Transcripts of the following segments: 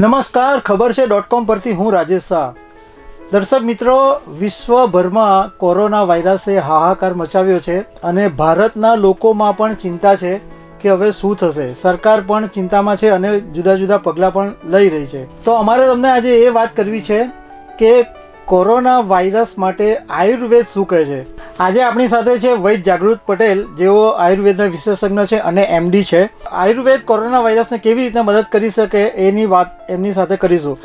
નમસ્કાર, ખબર છે ડોટ કોમ પરથી હું રાજેશ શાહ. દર્શક મિત્રો, વિશ્વભરમાં કોરોના વાયરસે હાહાકાર મચાવ્યો છે અને ભારતના લોકોમાં પણ ચિંતા છે કે હવે શું થશે. સરકાર પણ ચિંતામાં છે અને જુદા જુદા પગલાં પણ લઈ રહી છે. તો અમારે તમને આજે એ વાત કરવી છે કે કોરોના વાયરસ માટે આયુર્વેદ શું કહે છે? આજે આપણી સાથે છે વૈદ જાગૃત પટેલ જેઓ આયુર્વેદના વિશેષજ્ઞ છે અને એમડી છે. આયુર્વેદ કોરોના વાયરસને કેવી રીતે મદદ કરી શકે એની વાત એમની સાથે કરીશું.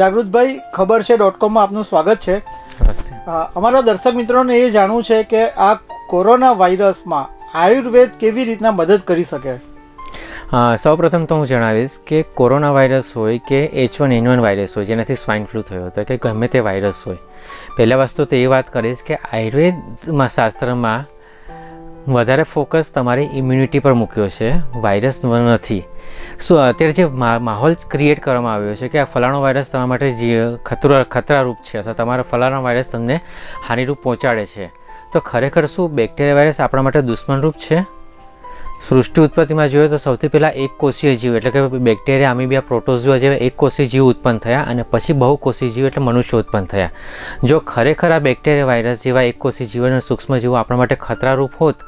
જાગૃતભાઈ ખબર છે ડોટ કોમમાં આપનું સ્વાગત છે. અમારા દર્શક મિત્રોને એ જાણવું છે કે આ કોરોના વાયરસમાં આયુર્વેદ કેવી રીતના મદદ કરી શકે? સૌ પ્રથમ તો હું જણાવીશ કે કોરોના વાયરસ હોય કે H one N one virus હોય, જેનાથી સ્વાઇન ફ્લૂ થયો હતો, કે ગમે તે વાયરસ હોય. પહેલાં વસ્તુ તો એ વાત કરીશ કે આયુર્વેદમાં, શાસ્ત્રમાં વધારે ફોકસ તમારી ઇમ્યુનિટી પર મૂક્યો છે, વાયરસ નથી. શું અત્યારે જે માહોલ ક્રિએટ કરવામાં આવ્યો છે કે આ ફલાણો વાયરસ તમારા માટે જે ખતરા, ખતરારૂપ છે, અથવા તમારા ફલાણો વાયરસ તમને હાનિરૂપ પહોંચાડે છે. તો ખરેખર શું? બેક્ટેરિયા વાયરસ આપણા માટે દુશ્મનરૂપ છે? સૃષ્ટિ ઉત્પત્તિમાં જોઈએ તો સૌથી પહેલાં એક કોષીય જીવ, એટલે કે બેક્ટેરિયા, અમીબિયા પ્રોટોઝુઆ જેવા એક કોષીય જીવ ઉત્પન્ન થયા અને પછી બહુ કોષીય જીવ એટલે મનુષ્ય ઉત્પન્ન થયા. જો ખરેખર આ બેક્ટેરિયા વાયરસ જેવા એક કોષી જીવ અને સૂક્ષ્મ જીવો આપણા માટે ખતરારૂપ હોત,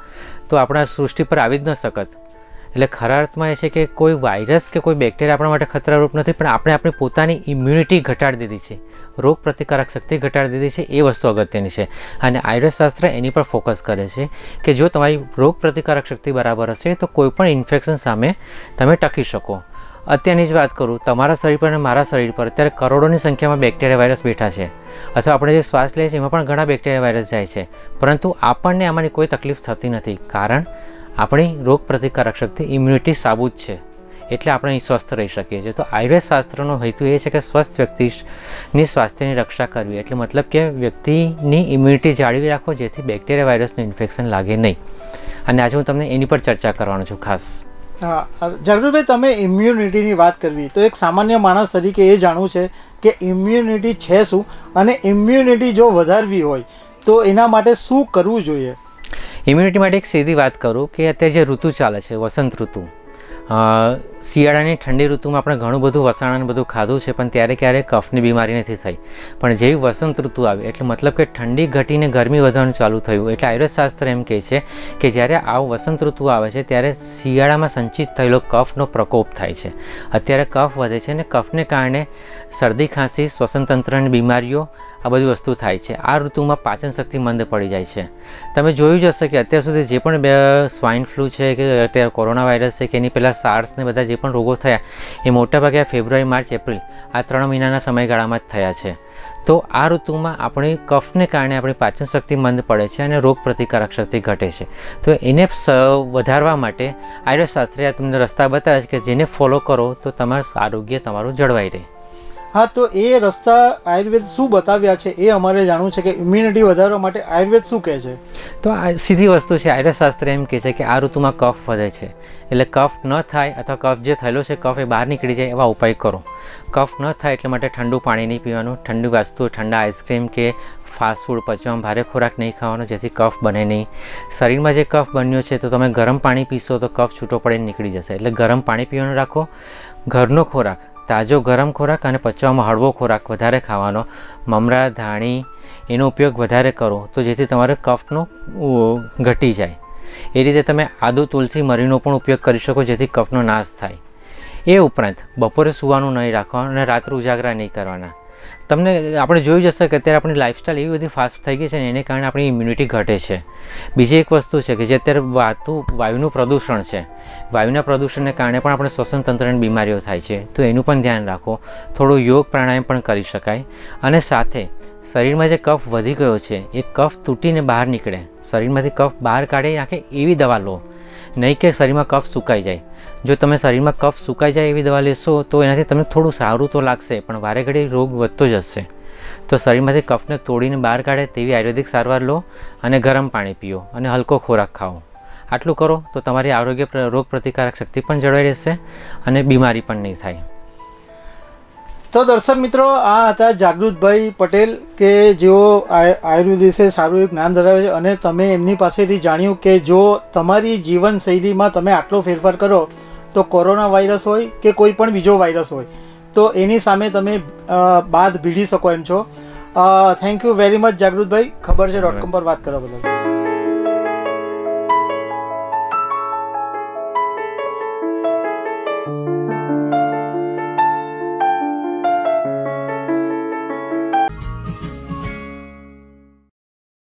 તો આપણા સૃષ્ટિ પર આવી જ ન શકત. એટલે ખરા અર્થમાં એ છે કે કોઈ વાયરસ કે કોઈ બેક્ટેરિયા આપણા માટે ખતરારૂપ નથી, પણ આપણે આપણી પોતાની ઇમ્યુનિટી ઘટાડી દીધી છે. રોગ પ્રતિકારક શક્તિ ઘટાડી દીધી છે, એ વસ્તુ અગત્યની છે. અને આયુર્વેદ શાસ્ત્ર એની પર ફોકસ કરે છે કે જો તમારી રોગ પ્રતિકારક શક્તિ બરાબર હશે, તો કોઈપણ ઇન્ફેક્શન સામે તમે ટકી શકો. અત્યારની જ વાત કરું, તમારા શરીર પર અને મારા શરીર પર અત્યારે કરોડોની સંખ્યામાં બેક્ટેરિયા વાયરસ બેઠા છે. અથવા આપણે જે શ્વાસ લઈએ છીએ એમાં પણ ઘણા બેક્ટેરિયા વાયરસ જાય છે. પરંતુ આપણને આમાંની કોઈ તકલીફ થતી નથી. કારણ આપણી રોગ પ્રતિકારક શક્તિ ઇમ્યુનિટી સાબુત છે. એટલે આપણે સ્વસ્થ રહી શકીએ છીએ. તો આયુર્વેદ શાસ્ત્રનો હેતુ એ છે કે સ્વસ્થ વ્યક્તિની સ્વાસ્થ્યની રક્ષા કરવી. એટલે મતલબ કે વ્યક્તિની ઇમ્યુનિટી જાળવી રાખો જેથી બેક્ટેરિયા વાયરસનું ઇન્ફેક્શન લાગે નહીં. અને આજે હું તમને એની પર ચર્ચા કરવાનો છું ખાસ. જાગૃતભાઈ તમે ઇમ્યુનિટીની વાત કરવી. તો એક સામાન્ય માણસ તરીકે એ જાણવું છે કે ઇમ્યુનિટી છે શું? અને ઇમ્યુનિટી જો વધારવી હોય, તો એના માટે શું કરવું જોઈએ? ઇમ્યુનિટી માટે એક સીધી વાત કરું કે અત્યારે જે ઋતુ ચાલે છે વસંત ઋતુ શિયાળાની ઠંડી ઋતુમાં આપણે ઘણું બધું વસાણાને બધું ખાધું છે, પણ ત્યારે ક્યારેય કફની બીમારી નથી થઈ. પણ જેવી વસંત ઋતુ આવી, એટલે મતલબ કે ઠંડી ઘટીને ગરમી વધવાનું ચાલુ થયું. એટલે આયુર્વેદ શાસ્ત્ર એમ કહે છે કે જ્યારે આવું વસંત ઋતુ આવે છે, ત્યારે શિયાળામાં સંચિત થયેલો કફનો પ્રકોપ થાય છે. અત્યારે કફ વધે છે અને કફને કારણે શરદી, ખાંસી શ્વસનતંત્રની બીમારીઓ આ બધી વસ્તુ થાય છે. આ ઋતુમાં પાચન શક્તિ મંદ પડી જાય છે. તમે જોયું જ હશે કે અત્યાર સુધી જે પણ બે સ્વાઇન ફ્લૂ છે કે અત્યારે કોરોના વાયરસ છે કે એની પહેલાં સાર્સ ને બધા જે પણ રોગો થયા, એ મોટાભાગે આ ફેબ્રુઆરી, માર્ચ, એપ્રિલ, આ ત્રણ મહિનાના સમયગાળામાં જ થયા છે. તો આ ઋતુમાં આપણી કફને કારણે આપણી પાચન શક્તિ મંદ પડે છે અને રોગ પ્રતિકારક શક્તિ ઘટે છે. તો એને વધારવા માટે આયુર્વેદ શાસ્ત્રીએ તમને રસ્તા બતાવે છે કે જેને ફોલો કરો તો તમારું આરોગ્ય તમારું જળવાઈ રહે. હા, તો એ રસ્તા આયુર્વેદ શું બતાવ્યા છે એ અમારે જાણવું છે કે ઇમ્યુનિટી વધારવા માટે આયુર્વેદ શું કહે છે? તો આ સીધી વસ્તુ છે આયુર્વેદ શાસ્ત્ર એમ કહે છે કે આ ઋતુમાં કફ વધે છે. એટલે કફ ન થાય અથવા કફ જે થયેલો છે, કફ એ બહાર નીકળી જાય એવા ઉપાય કરો. કફ ન થાય એટલે માટે ઠંડુ પાણી નહીં પીવાનું, ઠંડી વસ્તુ ઠંડા આઈસ્ક્રીમ કે ફાસ્ટ ફૂડ પચવામાં ભારે ખોરાક નહીં ખાવાનો, જેથી કફ બને નહીં. શરીરમાં જે કફ બન્યો છે, તો તમે ગરમ પાણી પીશો તો કફ છૂટો પડીને નીકળી જશે. એટલે ગરમ પાણી પીવાનું રાખો. ઘરનો ખોરાક તાજો ગરમ ખોરાક અને પચવામાં હળવો ખોરાક વધારે ખાવાનો, મમરા, ધાણી, એનો ઉપયોગ વધારે કરો, તો જેથી તમારે કફનો ઘટી જાય. એ રીતે તમે આદુ, તુલસી, મરીનો પણ ઉપયોગ કરી શકો, જેથી કફનો નાશ થાય. એ ઉપરાંત બપોરે સૂવાનું નહીં રાખવાનું અને રાત્રે ઉજાગરા નહીં કરવાના. તમને આપણે જોયું જશે કે અત્યારે આપણી લાઇફસ્ટાઈલ એવી બધી ફાસ્ટ થઈ ગઈ છે ને એને કારણે આપણી ઇમ્યુનિટી ઘટે છે. બીજી એક વસ્તુ છે કે જે અત્યારે વાતુ, વાયુનું પ્રદૂષણ છે. વાયુના પ્રદૂષણને કારણે પણ આપણે શ્વસન તંત્રની બીમારીઓ થાય છે. તો એનું પણ ધ્યાન રાખો. થોડો યોગ પ્રાણાયામ પણ કરી શકાય. અને સાથે શરીરમાં જે કફ વધી ગયો છે, એ કફ તૂટીને બહાર નીકળે. શરીરમાંથી કફ બહાર કાઢી નાખે એવી દવા લો. નહીં કે શરીરમાં કફ સુકાઈ જાય. જો તમે શરીરમાં કફ સુકાઈ જાય એવી દવા લેશો, તો એનાથી તમને થોડું સારું તો લાગશે, પણ વારે ઘડી રોગ વધતો જશે. તો શરીરમાંથી કફને તોડીને બહાર કાઢે તેવી આયુર્વેદિક સારવાર લો અને ગરમ પાણી પીઓ અને હલકો ખોરાક ખાઓ. આટલું કરો તો તમારી આરોગ્ય રોગ પ્રતિકારક શક્તિ પણ જળવાઈ રહેશે અને બીમારી પણ નહીં થાય. તો દર્શક મિત્રો આ હતા જાગૃતભાઈ પટેલ કે જેઓ આય- આયુર્વેદ વિશે સારું એવું જ્ઞાન ધરાવે છે અને તમે એમની પાસેથી જાણ્યું કે જો તમારી જીવનશૈલીમાં તમે આટલો ફેરફાર કરો તો કોરોના વાયરસ હોય કે કોઈ પણ બીજો વાયરસ હોય તો એની સામે તમે બાદ ભીડી શકો એમ છો. થેન્ક યુ વેરી મચ જાગૃતભાઈ. ખબર છે ડોટ કોમ પર વાત કરવા બદલ.